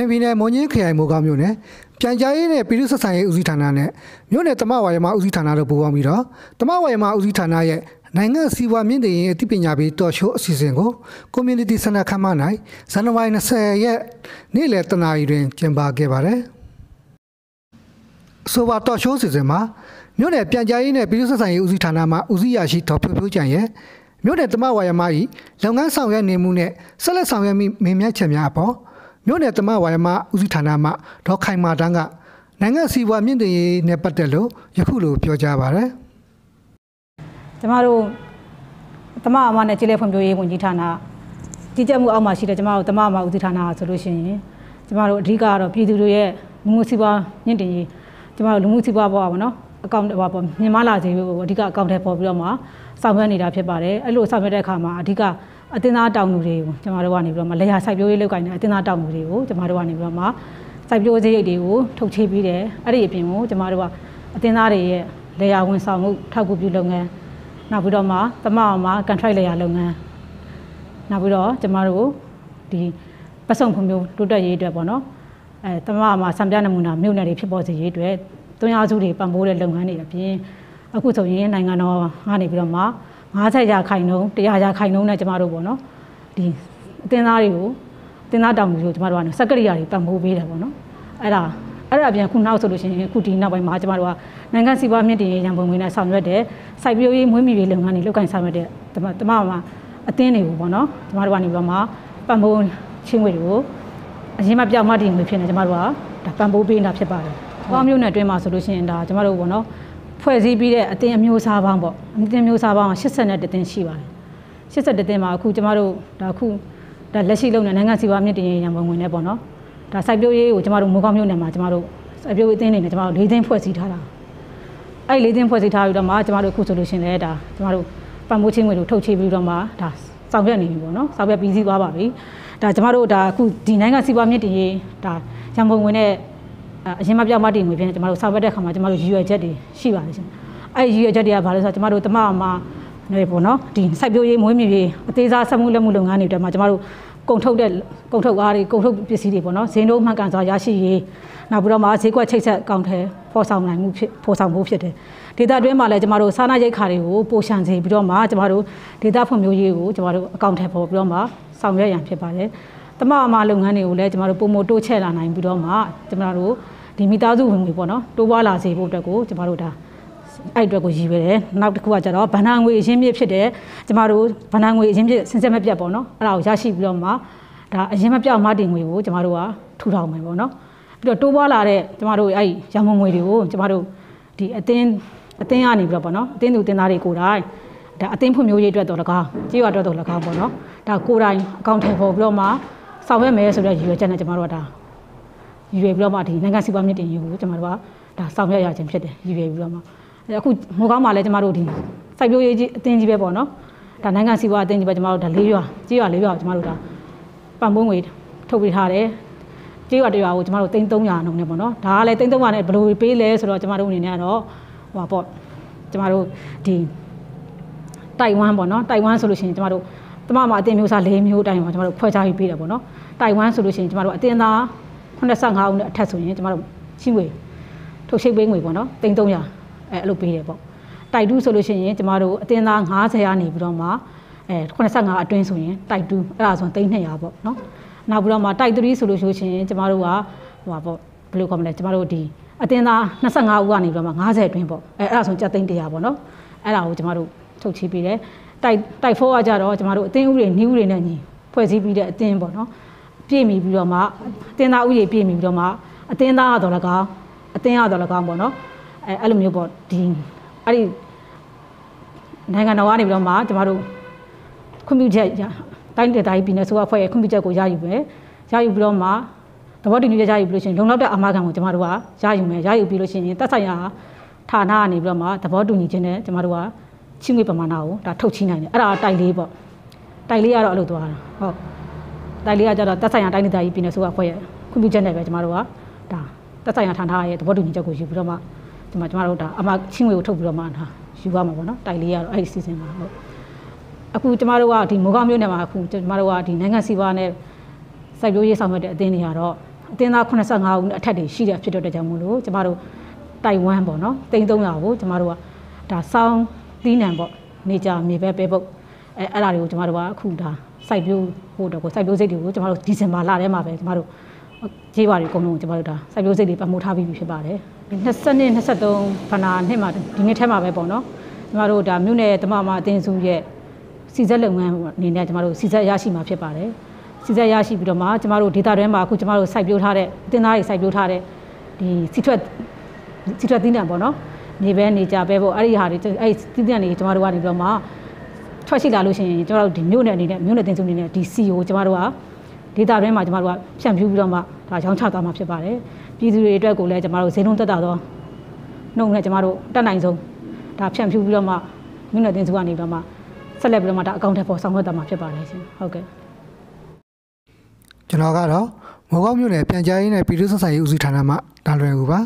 င်ပြည်နယ်မွန်ညင်းခရိုင်မိုးကောင်းမြို့နယ်ပြန်ကြားရေးနဲ့ပြည်သူ့ဆက်ဆံရေးဦးစီးဌာနနဲ့မြို့နယ်တမဝါယမဦးစီးဌာနတို့ပူးပေါင်းပြီးတော့တမဝါယမဦးစီးဌာနရဲ့နိုင်ငံစီးပွားမြင့်တင်ရေးအသိပညာပေးတော်ရှိုးအစီအစဉ်ကို Community Center ခမ်းမ၌ဇန်နဝါရီ20ရက်နေ့လယ်တနာရီတွင်ကျင်းပခဲ့ပါတယ်။ဆိုပါတော်ရှိုးအစီအစဉ်မှာမြို့နယ်ပြန်ကြားရေးနဲ့ပြည်သူ့ဆက်ဆံရေးဦးစီးဌာနမှဦးစီးရာရှိဒေါ်ဖြိုးဖြိုးကျန်ရဲ့မြို့နယ်တမဝါယမ၏လုပ်ငန်းဆောင်ရွက်နေမှုနဲ့ဆက်လက်ဆောင်ရွက်မိမင်းမြတ်ချက်များအပေါ် မြို့နယ်တမဝါယမဦးစီးဌာနမှဒေါ်ခိုင်မာတန်းကနိုင်ငံစီးပွားမြင့်တင်ရေးနဲ့ပတ်သက်လို့ယခုလိုပြောကြားပါရယ်ကျမတို့တမအမနဲ့ကျေးလက်ဖွံ့ဖြိုးရေးဝန်ကြီးဌာနကြီးကြပ်မှုအောက်မှာရှိတဲ့ကျမတို့တမအမဦးစီးဌာနဆိုလို့ရှိရင်ကျမတို့အဓိကကတော့ပြည်သူတွေရဲ့လူမှုစီးပွားမြင့်တင်ရေးကျမတို့လူမှုစီးပွားပေါ်ပါနော်အကောင့်ဟောပေါ့မြင်မလာစေဖို့အဓိကအကောင့်ထဲပေါ်ပြီးတော့မှဆောင်ရွက်နေတာဖြစ်ပါတယ်အဲ့လိုဆောင်ရွက်တဲ့အခါမှာအဓိက အတင်းသားတောင်သူတွေကိုကျမတို့ကနေပြီးတော့မှလေယာစိုက်ပျိုးရေးလုပ်ကိုင်တဲ့အတင်းသားတောင်သူတွေကိုကျမတို့ကနေပြီးတော့မှစိုက်ပျိုးစရိတ်တွေကိုထုတ်ချေးပြီးတယ်အဲ့ဒီအပြင်ကိုကျမတို့ကအတင်းသားတွေရဲ့လေယာဝန်ဆောင်မှုထောက်ကူပြုလုပ်ငန်းနောက်ပြီးတော့မှသမအောင်မှာ contract လေယာလုပ်ငန်းနောက်ပြီးတော့ကျမတို့ဒီပတ်စုံဖွံ့ဖြိုးတိုးတက်ရေးအတွက်ပေါ့နော်အဲသမအောင်မှာစံပြနမူနာမြို့နယ်တွေဖြစ်ပေါ်စေရေးအတွက်သွင်းအားစုတွေပံ့ပိုးတဲ့လုပ်ငန်းတွေအပြင်အခုဆိုရင်နိုင်ငံတော်ကနေပြီးတော့မှ 50ရာခိုင်နှုန်း100ရာခိုင်နှုန်းနဲ့ကျမတို့ပေါ့နော်ဒီအတင်းသားတွေကိုတင်းသားတောင်တွေကိုကျမတို့ကစက်ကရိယာတွေပံ့ပိုးပေးတယ်ပေါ့နော်အဲ့ဒါအဲ့ဒါပြန်ခုနောက်ဆိုလို့ရှိရင်ခုဒီနောက်ပိုင်းမှာကျမတို့ကနိုင်ငံစီးပွားမြင့်တင်ရေးရန်ပုံငွေနဲ့ဆောင်ရွက်တဲ့စိုက်ပျိုးရေးမွေးမြူရေးလုပ်ငန်းတွေလုပ်ကိုင်ဆောင်ရွက်တဲ့တမတမမှာအသင်းတွေကိုပေါ့နော်ကျမတို့ကနေပြီးတော့မှပံ့ပိုးချင်းငွေတွေကိုအရင်မှပြောင်းမတည်ငွေဖြစ်နေကျမတို့ကဒါပံ့ပိုးပေးနေတာဖြစ်ပါတယ်။ဘောမျိုးနဲ့အတွင်းမှာဆိုလို့ရှိရင်ဒါကျမတို့ပေါ့နော် ဖွဲ့စည်းပြီးတဲ့အသင်းအမျိုးအစားပေါင်းပေါ့အသင်းမျိုးစားပေါင်း80တဲ့တင်းရှိပါတယ်။80တင်းမှာအခုကျမတို့ဒါအခုဒါလက်ရှိလုပ်နေနိုင်ငံစီးပွားမြင့်တင်ရေးရန်ပုံငွေနဲ့ပေါ့နော်။ဒါစိုက်ပျိုးရေးကိုကျမတို့မိုးကောင်းမြို့နယ်မှာကျမတို့စိုက်ပျိုးရေးအသင်းတွေနဲ့ကျမတို့၄သိန်းဖွဲ့စည်းထားတာ။အဲ့၄သိန်းဖွဲ့စည်းထားပြီးတော့မှကျမတို့အခုဆိုလို့ရှိရင်လည်းဒါကျမတို့ပံ့ပိုးချင်းငွေတို့ထုတ်ချေပြီးတော့မှဒါဆောင်ရွက်နေပြီပေါ့နော်။ဆောင်ရွက်ပြီးစီးသွားပါပြီ။ဒါကျမတို့ဒါအခုဒီနိုင်ငံစီးပွားမြင့်တင်ရေးဒါရန်ပုံငွေနဲ့ အရင်မပြောင်းမတည်ငွေဖြစ်နေကျမတို့ဆောင်ရွက်တဲ့ခါမှာကျမတို့ရည်ရွယ်ချက်တွေရှိပါတယ်ရှင်။အဲ့ရည်ရွယ်ချက်တွေကဘာလဲဆိုတော့ကျမတို့တမအမနေပေါ့နော်ဒီစိုက်ပျိုးရေးမွေးမြူရေးအသေးစားစက်မှုလက်မှုလုပ်ငန်းတွေတက်မှာကျမတို့ကုန်ထုတ်တဲ့ကုန်ထုတ်ကားတွေကုန်ထုတ်ပစ္စည်းတွေပေါ့နော်ဈေးနှုန်းမှန်ကန်စွာရရှိရေးနောက်ပြီးတော့မှဈေးကွက်ချိတ်ဆက်ကောင်းတယ်ဖော်ဆောင်နိုင်မှုဖြစ်ဖော်ဆောင်ဖို့ဖြစ်တယ်ဒေတာတွင်းမှာလည်းကျမတို့စားနပ်ရိက္ခာတွေကိုပိုရှံစေပြီးတော့မှကျမတို့ဒေတာဖွံ့ဖြိုးရေးကိုကျမတို့အကောင့်ထဲပေါ်ပြီးတော့မှဆောင်ရွက်ရန်ဖြစ်ပါတယ်တမအမလုပ်ငန်းတွေကိုလည်းကျမတို့ပုံမတိုးချဲ့လာနိုင်ပြီးတော့မှကျမတို့ ဒီမိသားစုဝင်ငွေပေါ့နော်တိုးပွားလာစေဖို့အတွက်ကိုကျမတို့ဒါအဲ့အတွက်ကိုရည်ရွယ်တယ်နောက်တစ်ခုကကျတော့ဗန္နာငွေအရင်းမြစ်ဖြစ်တဲ့ကျမတို့ဗန္နာငွေအရင်းမြစ်စင်စက်မပြတ်ပေါ့နော်အဲ့ဒါကိုရရှိပြီးတော့မှဒါအရင်မပြောက်မတင်ငွေကိုကျမတို့ကထူထောင်မယ်ပေါ့နော်ပြီးတော့တိုးပွားလာတဲ့ကျမတို့အဲ့ရန်မုံငွေတွေကိုကျမတို့ဒီအတင်းအတင်းကနေပြီးတော့ပေါ့နော်အတင်းသူတင်းသားတွေကိုယ်တိုင်ဒါအတင်းဖွံ့ဖြိုးရေးအတွက်တော့၎င်းကြေးရွာအတွက်တော့၎င်းပေါ့နော်ဒါကိုယ်တိုင်အကောင့်ထဲပေါ်ပြီးတော့မှဆောင်ရွက်မယ်ဆိုတဲ့ရည်ရွယ်ချက်နဲ့ကျမတို့ကဒါ ရည်ရွယ်ပြီးတော့မှဒီနိုင်ငံစီးပွားမြင့်တင်ရေးကိုကျမတို့ကဒါဆောင်ရွက်ရခြင်းဖြစ်တယ်ရည်ရွယ်ပြီးတော့မှအခုမိုးကောင်းမှာလည်းကျမတို့ဒီစိုက်ပျိုးရေးကြီးအတင်းကြီးပဲပေါ့နော်ဒါနိုင်ငံစီးပွားအတင်းကြီးပဲကျမတို့ဒါ၄ရွာကြေးရွာ၄ရွာကျမတို့ဒါပံ့ပိုးငွေထုတ်ပေးထားတယ်ကြေးရွာတရွာကိုကျမတို့300နှုန်းနဲ့ပေါ့နော်ဒါကလည်း300နဲ့ဘယ်လိုပေးလဲဆိုတော့ကျမတို့အနေနဲ့ကတော့ဟိုပါပေါ့ကျမတို့ဒီတိုင်ဝမ်ပေါ့နော်တိုင်ဝမ်ဆိုလို့ရှိရင်ကျမတို့တမမှာအတင်မျိုးစား၄မျိုးတိုင်မှာကျမတို့ခွဲခြားပြီးပေးတယ်ပေါ့နော်တိုင်ဝမ်ဆိုလို့ရှိရင်ကျမတို့အတင်သား 85ဦးနဲ့အထက်ဆိုရင်ကျမတို့ချင်းငွေထုတ်ရှိပေးငွေပေါ့နော်300အဲအဲ့လိုပေးတယ်ပေါ့တိုက်တူးဆိုလို့ရှိရင်ကျမတို့အတင်သား90ရာနေပြီးတော့မှအဲ85အတွင်းဆိုရင်တိုက်တူးအဲ့ဒါဆိုရင်300ပေါ့နော်နောက်ပြီးတော့မှတိုက်3ဆိုလို့ရှိရင်ကျမတို့ကဟိုပါပေါ့ဘယ်လိုခေါ်မလဲကျမတို့ဒီအတင်သား25ဦးကနေပြီးတော့မှ90အတွင်းပေါ့အဲအဲ့ဒါဆိုကြက်သိန်း100ပေါ့နော်အဲ့ဒါကိုကျမတို့ထုတ်ချပေးတယ်တိုက်တိုက်4ကကြတော့ကျမတို့အတင်းဥတွေနှီးဥတွေနဲ့ညီဖွဲ့စည်းပြီးတဲ့အတင်းပေါ့နော် ပြည့်မီပြီးတော့မှအတင်းသားဥတွေပြည့်မီပြီးတော့မှအတင်းသားကတော့လည်းကောင်းအတင်းရတော့လည်းကောင်းပေါ့နော်အဲအဲ့လိုမျိုးပေါ့ဒီအဲ့ဒီနိုင်ငံတော်ကနေပြီးတော့မှကျမတို့ခွင့်ပြုချက်တိုင်းဒေသကြီးပြည်နယ်ဆိုအဖွဲ့ရဲ့ခွင့်ပြုချက်ကိုရယူမယ်ရယူပြီးတော့မှသဘောတူညီချက်ရယူပြီးလို့ရှိရင်လုံလောက်တဲ့အမှားခံကိုကျမတို့ကရယူမယ်ရယူပြီးလို့ရှိရင်တက်ဆိုင်ရာဌာနကနေပြီးတော့မှသဘောတူညီခြင်းနဲ့ကျမတို့ကချင်းငွေပမာဏကိုဒါထုတ်ချိနိုင်တယ်အဲ့ဒါတိုက်လေးပေါ့တိုက်လေးကတော့အဲ့လိုသွားတာဟုတ် တိုက်လေးကကျတော့တက်ဆိုင်ရာတိုင်းဒေသကြီးပြည်နယ်ဆိုအဖွဲ့ရဲ့ခွင့်ပြုချက်နဲ့ပဲကျမတို့ကဒါတက်ဆိုင်ရာဌာနရဲ့သဘောတူညီချက်ကိုယူပြီးတော့မှဒီမှာကျမတို့ဒါအမချင်းငွေကိုထုတ်ပြီးတော့မှဒါယူရမှာပေါ့နော်တိုက်လေးကတော့အဲ့ဒီစီစဉ်မှာဟုတ်အခုကျမတို့ကဒီမိုးကောင်းမြို့နယ်မှာအခုကျမတို့ကဒီနိုင်ငံစီးပွားနဲ့စိုက်ပျိုးရေးဆောင်ရွက်တဲ့အသင်းတွေကတော့အတင်းသား85ဦးနဲ့အထက်တွေရှိတဲ့ဖြစ်တဲ့အတွက်ကြောင့်မို့လို့ကျမတို့တိုင်ဝမ်ပေါ့နော်တိန်း300ကိုကျမတို့ကဒါစောင်းသီးနှံပေါ့နေကြမြေပဲပဲပုတ်အဲအဲ့ဒါတွေကိုကျမတို့ကအခုဒါစိုက်ပျိုးဖို့တော့ကိုစိုက်ပျိုးစိတ်တွေကိုကျမတို့ဒီဇင်ဘာလထဲမှာပဲကျမတို့ကြေးပါတွေအကုန်လုံးကိုကျမတို့ဒါစိုက်ပျိုးစိတ်တွေပတ်မိုးထားပြီးပြီဖြစ်ပါတယ်ဒီ22 23ဖနာနှစ်မှာဒီနှစ်ထဲမှာပဲပေါ့နော်ကျမတို့ဒါမြို့နယ်တမမအတင်းစုရဲ့စီစက်လုပ်ငန်းအနေနဲ့ကျမတို့စီစက်ရရှိမှာဖြစ်ပါတယ်စီစက်ရရှိပြီးတော့မှကျမတို့ဒေတာတွဲမှာအခုကျမတို့စိုက်ပျိုးထားတဲ့အတင်းသားတွေစိုက်ပျိုးထားတဲ့ဒီစီထွက်စီထွက်သီးနှံပေါ့နော်နေပဲနေကြပဲပေါ့အဲ့ဒီဟာတွေအဲ့ဒီသီးနှံတွေကျမတို့ကနေပြီးတော့မှ ထွက်ရှိလာလို့ရှိရင်ကျမတို့ဒီမြို့နယ်အနေနဲ့မြို့နယ်တင်စုအနေနဲ့ဒီ CO ကိုကျမတို့ကဒေတာတွဲမှာကျမတို့ကဖြန့်ဖြူးပြီးတော့မှဒါရောင်းချသွားမှာဖြစ်ပါတယ်ပြည်သူတွေအတွက်ကိုလည်းကျမတို့ဈေးနှုန်းတက်တာတော့နှုန်းနဲ့ကျမတို့တက်နိုင်ဆုံးဒါဖြန့်ဖြူးပြီးတော့မှမြို့နယ်တင်စုကနေပြီးတော့မှဆက်လက်ပြီးတော့မှဒါအကောင့်ထဲပေါ်ဆောင်ရွက်သွားမှာဖြစ်ပါတယ်ရှင်ဟုတ်ကဲ့ကျွန်တော်ကတော့မော်ကောက်မြို့နယ်ပြန်ကြားရေးနဲ့ပြည်သူ့ဆက်ဆံရေးဦးစီးဌာနမှတာလွယ်ကူပါ